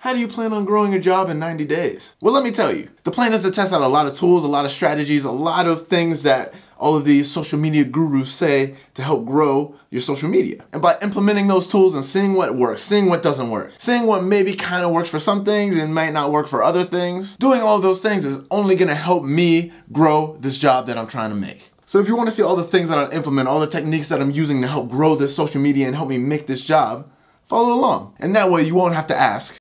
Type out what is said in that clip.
How do you plan on growing a job in 90 days? Well, let me tell you. The plan is to test out a lot of tools, a lot of strategies, a lot of things that all of these social media gurus say to help grow your social media. And by implementing those tools and seeing what works, seeing what doesn't work, seeing what maybe kind of works for some things and might not work for other things, doing all those things is only gonna help me grow this job that I'm trying to make. So if you wanna see all the things that I implement, all the techniques that I'm using to help grow this social media and help me make this job, follow along. And that way you won't have to ask,